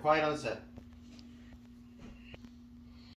Quiet on the set.